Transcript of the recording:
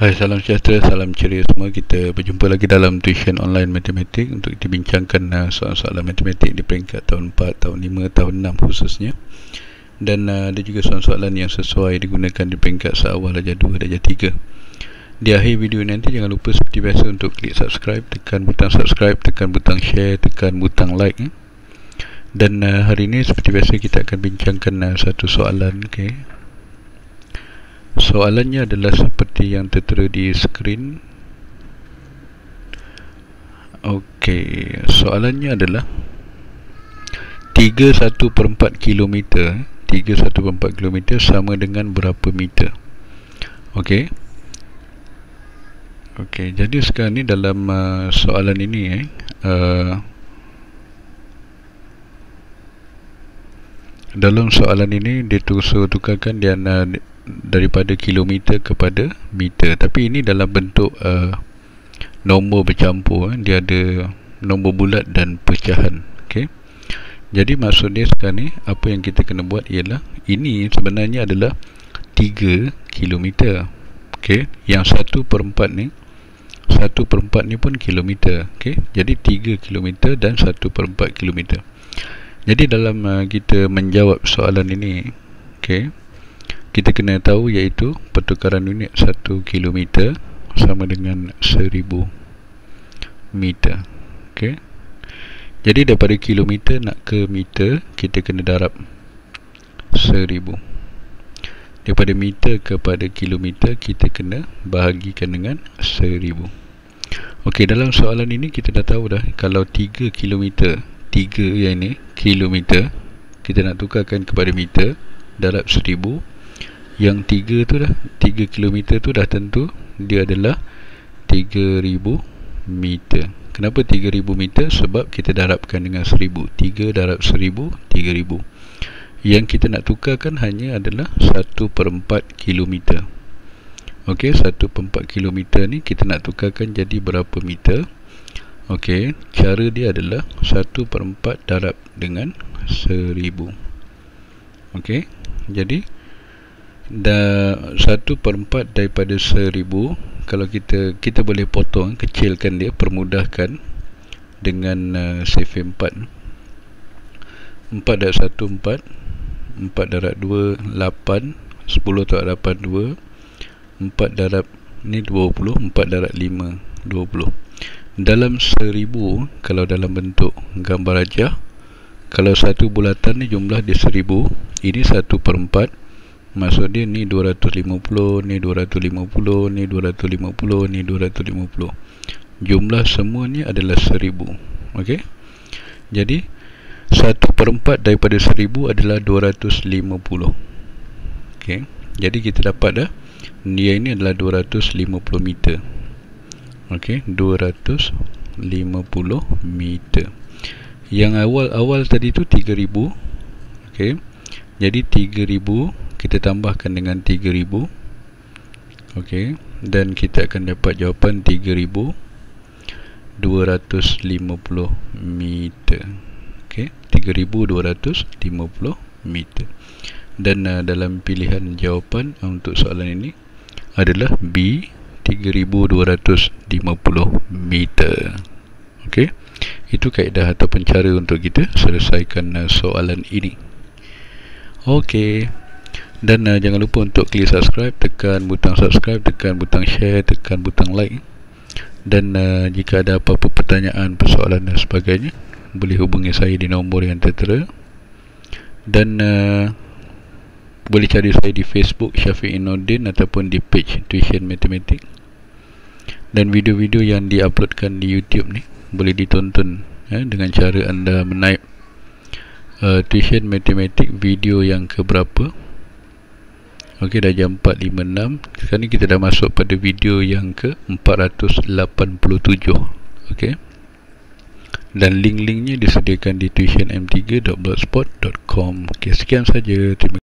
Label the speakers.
Speaker 1: Hai, salam sejahtera, salam ceria semua. Kita berjumpa lagi dalam tuition online matematik untuk kita bincangkan uh, soalan-soalan matematik di peringkat tahun 4, tahun 5, tahun 6 khususnya. Dan uh, ada juga soalan-soalan yang sesuai digunakan di peringkat seawal darjah 2, darjah 3. Di akhir video nanti jangan lupa seperti biasa untuk klik subscribe, tekan butang subscribe, tekan butang share, tekan butang like. Eh. Dan uh, hari ini seperti biasa kita akan bincangkan uh, satu soalan, okey. Soalannya adalah seperti yang tertera di skrin. Okey, soalannya adalah 3 1 per 4 km 3 1 per 4 km sama dengan berapa meter? Okey. Okey, jadi sekarang ni dalam uh, soalan ini eh, uh, Dalam soalan ini dia tukarkan dia uh, daripada kilometer kepada meter. Tapi ini dalam bentuk uh, nombor bercampur eh. dia ada nombor bulat dan pecahan. Okey? Jadi maksud dia sekarang ni apa yang kita kena buat ialah ini sebenarnya adalah 3 kilometer. Okey? Yang 1 per 4 ni 1 per 4 ni pun kilometer. Okey? Jadi 3 kilometer dan 1 per 4 kilometer. Jadi dalam uh, kita menjawab soalan ini okey kita kena tahu iaitu pertukaran unit 1 km sama dengan 1000 meter. Okey. Jadi daripada kilometer nak ke meter kita kena darab 1000 daripada meter kepada kilometer kita kena bahagikan dengan 1000 okey dalam soalan ini kita dah tahu dah kalau 3 km 3 yang ini kilometer kita nak tukarkan kepada meter darab 1000 yang 3 tu dah 3 km tu dah tentu dia adalah 3000 meter. Kenapa 3000 meter? Sebab kita darabkan dengan 1000 3 darab 1000 3000 yang kita nak tukarkan hanya adalah 1 per 4 km ok 1 per 4 km ni kita nak tukarkan jadi berapa meter? Ok cara dia adalah 1 per 4 darab dengan 1000 ok jadi satu per empat daripada seribu kalau kita kita boleh potong kecilkan dia permudahkan dengan uh, save empat. Empat darab satu empat. Empat darab dua lapan. Sepuluh darab lapan dua. Empat darab ni dua puluh. Empat darab lima dua puluh. Dalam seribu kalau dalam bentuk gambar aja kalau satu bulatan ni jumlah dia seribu. Ini satu per empat Maksud dia ni 250, ni 250, ni 250, ni 250. Jumlah semuanya adalah 1000. Okey. Jadi 1 per 4 daripada 1000 adalah 250. Okey. Jadi kita dapat dah dia ini adalah 250 meter. Okey, 250 meter. Yang awal-awal tadi tu 3000. Okey. Jadi 3000 kita tambahkan dengan 3000 okey. Dan kita akan dapat jawapan 3250 meter. Okey. 3250 meter. Dan uh, dalam pilihan jawapan untuk soalan ini adalah B 3250 meter. Okey. Itu kaedah ataupun cara untuk kita selesaikan uh, soalan ini. Okey dan uh, jangan lupa untuk klik subscribe tekan butang subscribe tekan butang share tekan butang like. Dan uh, jika ada apa-apa pertanyaan persoalan dan sebagainya boleh hubungi saya di nombor yang tertera. Dan uh, boleh cari saya di Facebook Syafiq Inodin ataupun di page Tuition Matematik dan video-video yang diuploadkan di YouTube ni boleh ditonton eh, dengan cara anda menaip uh, Tuition Matematik video yang keberapa Okey dah jam 4.56 Sekarang ni kita dah masuk pada video yang ke 487 Okey. Dan link-linknya disediakan di tuitionm3.blogspot.com Okey sekian saja. Terima